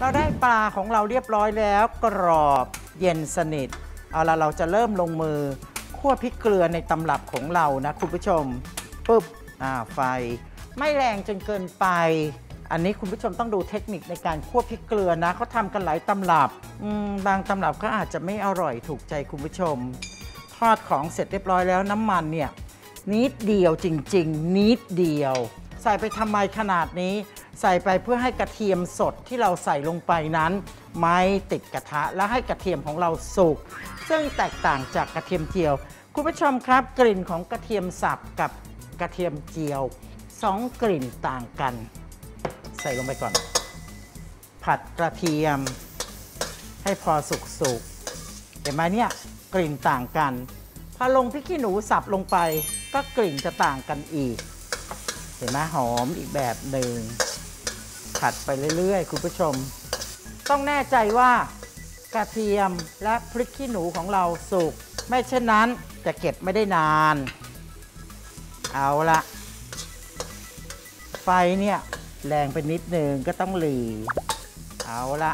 เราได้ปลาของเราเรียบร้อยแล้วกรอบเย็นสนิท เอาละเราจะเริ่มลงมือคั่วพริกเกลือในตำรับของเรานะคุณผู้ชมปุ๊บอ่าไฟ ไม่แรงจนเกินไป อันนี้คุณผู้ชมต้องดูเทคนิคในการคั่วพริกเกลือนะเขาทำกันหลายตำรับบางตำรับก็อาจจะไม่อร่อยถูกใจคุณผู้ชม ทอดของเสร็จเรียบร้อยแล้วน้ำมันเนี่ยนิดเดียวจริง ๆ นิดเดียว ใส่ไปทำไมขนาดนี้ ใส่ไปเพื่อให้กระเทียมสดที่เราใส่ลงไปนั้น ไม่ติดกระทะและให้กระเทียมของเราสุก ซึ่งแตกต่างจากกระเทียมเจียว คุณผู้ชมครับ กลิ่นของกระเทียมสับกับกระเทียมเจียวสองกลิ่นต่างกัน ใส่ลงไปก่อน ผัดกระเทียม ให้พอสุกๆเห็นไหมเนี่ยกลิ่นต่างกันพอลงพริกขี้หนูสับลงไปก็กลิ่นจะต่างกันอีก เห็นไหมหอมอีกแบบหนึ่ง ผัดไปเรื่อยๆ คุณผู้ชม ต้องแน่ใจว่ากระเทียมและพริกขี้หนูของเราสุก ไม่เช่นนั้นจะเก็บไม่ได้นาน เอาละไฟเนี่ยแรงไปนิดนึงก็ต้องหลีเอาละ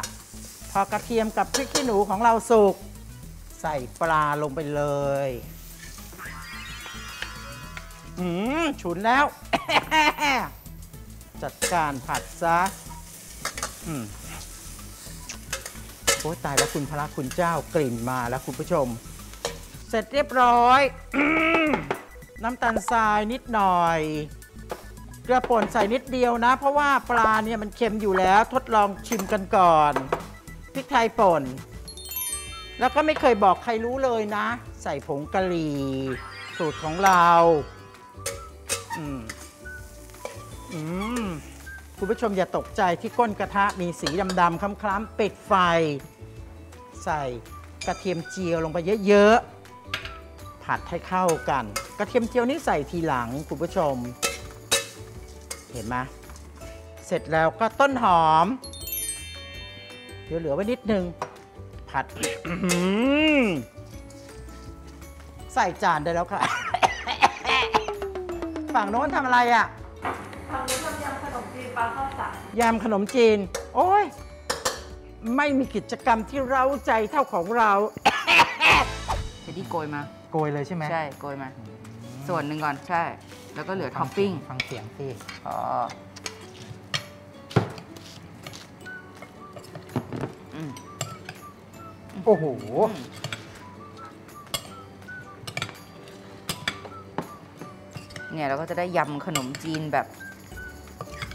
พอกระเทียมกับพริกขี้หนูของเราสุก ใส่ปลาลงไปเลยอืมฉุนแล้ว จัดการผัดซะอืมโอ้ตายแล้วคุณพระคุณเจ้ากลิ่นมาแล้วคุณผู้ชม เสร็จเรียบร้อยน้ำตาลทรายนิดหน่อยเกลือป่นใส่นิดเดียวนะ เพราะว่าปลาเนี่ยมันเค็มอยู่แล้วทดลองชิมกันก่อนพริกไทยป่น แล้วก็ไม่เคยบอกใครรู้เลยนะ ใส่ผงกะหรี่สูตรของเรา อืม คุณผู้ชมอย่าตกใจที่ก้นกระทะมีสีดำๆคล้ำๆปิดไฟ ใส่กระเทียมเจียวลงไปเยอะๆผัดให้เข้ากัน กระเทียมเจียวนี่ใส่ทีหลังคุณผู้ชม เห็นไหมเสร็จแล้วก็ต้นหอม เดี๋ยวเหลือไว้นิดนึง ผัดใส่จานได้แล้วค่ะ ฝั่งโน้นทำอะไรอะ ทำนี้ทำยำขนมจีนปลาข้าวสารยำขนมจีน โอ้ย ไม่มีกิจกรรมที่เร้าใจเท่าของเราเดี๋ยวที่โกยมา โกยเลยใช่ไหมใช่โกยมา ส่วนหนึ่งก่อนใช่ แล้วก็เหลือท็อปปิ้งฟังเสียงสิอ๋ออืมโอ้โห เนี่ยเราก็จะได้ยำขนมจีนแบบ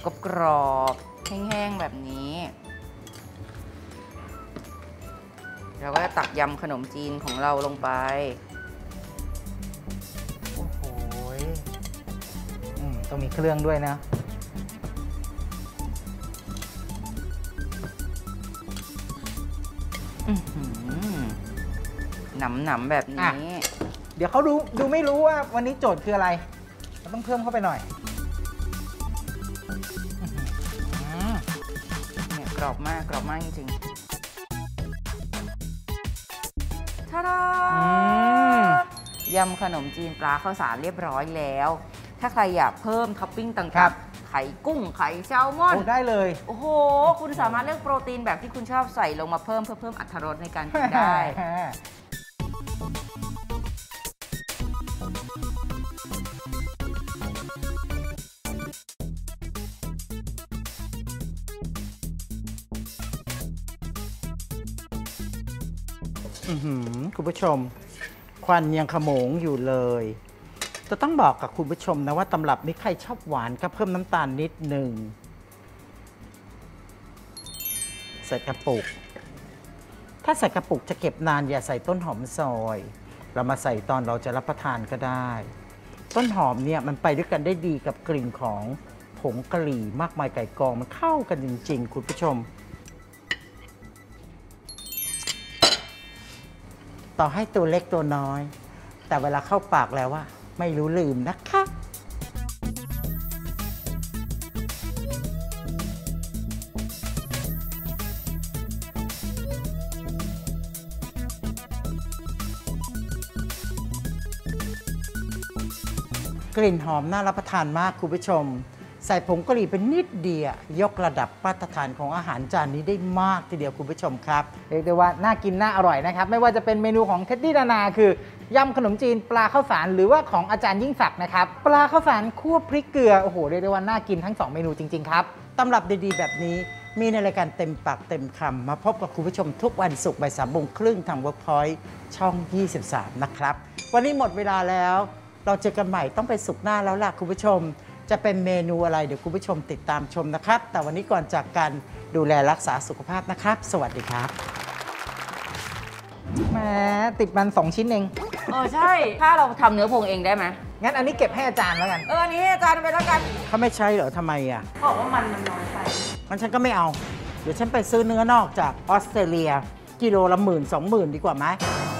กรอบๆแห้งๆแบบนี้ เราก็จะตักยำขนมจีนของเราลงไป โอ้โหยอืมต้องมีเครื่องด้วยนะอื้อหือหนำหนำๆแบบนี้ เดี๋ยวเขาดูดูไม่รู้ว่าวันนี้โจทย์คืออะไรเราต้องเพิ่มเข้าไปหน่อย กรอบมากกรอบมากจริงๆทาดาอืมยำขนมจีนปลาข้าวสารเรียบร้อยแล้ว ถ้าใครอยากเพิ่มท็อปปิ้งต่างๆไข่กุ้ง ไข่แซลมอนโอ้ได้เลย โอ้โห คุณสามารถเลือกโปรตีนแบบที่คุณชอบใส่ลงมาเพิ่มเพื่อเพิ่มอรรถรสในการกินได้ อื้อหือคุณผู้ชม ควันยังขโมงอยู่เลย จะต้องบอกกับคุณผู้ชมนะว่าตำรับนี้ใครชอบหวานก็เพิ่มน้ำตาลนิดหนึ่งใส่กระปุก ถ้าใส่กระปุกจะเก็บนานอย่าใส่ต้นหอมซอย เรามาใส่ตอนเราจะรับประทานก็ได้ ต้นหอมเนี่ยมันไปด้วยกันได้ดีกับกลิ่นของผงกะหรี่มากมายไก่กองมันเข้ากันจริง ๆ คุณผู้ชม ต่อให้ตัวเล็กตัวน้อย แต่เวลาเข้าปากแล้วว่า ไม่รู้ลืมนะคะกลิ่นหอมน่ารับประทานมากคุณผู้ชม ใส่ผงกะหรี่เป็นนิดเดียวยกระดับมาตรฐานของอาหารจานนี้ได้มากทีเดียวคุณผู้ชมครับ เรียกได้ว่าน่ากินน่าอร่อยนะครับ ไม่ว่าจะเป็นเมนูของเท็ดดี้นานา คือยำขนมจีนปลาข้าวสารหรือว่าของอาจารย์ยิ่งศักดิ์นะครับ ปลาข้าวสารคั่วพริกเกลือโอ้โหเรียกได้ว่าน่ากินทั้ง 2 เมนูจริง ๆ ครับตำรับดีๆ แบบนี้มีในรายการเต็มปากเต็มคำมาพบกับคุณผู้ชมทุกวันศุกร์บ่ายสามโมงครึ่งทาง Workpoint ช่อง 23 นะครับ วันนี้หมดเวลาแล้ว เราเจอกันใหม่ต้องเป็นศุกร์หน้าแล้วล่ะคุณผู้ชม จะเป็นเมนูอะไรเดี๋ยวคุณผู้ชมติดตามชมนะครับ แต่วันนี้ก่อนจากกันดูแลรักษาสุขภาพนะครับ สวัสดีครับแหมติดมัน 2 ชิ้นเอง เออใช่ ถ้าเราทำเนื้อพงเองได้ไหมงั้นอันนี้เก็บให้อาจารย์แล้วกันเอออันนี้ให้อาจารย์ไปแล้วกันเขาไม่ใช่เหรอทำไมอะบอกว่ามันมันน้อยไป งั้นฉันก็ไม่เอา เดี๋ยวฉันไปซื้อเนื้อนอกจากออสเตรเลีย กิโลละหมื่นสองหมื่นดีกว่าไหมโ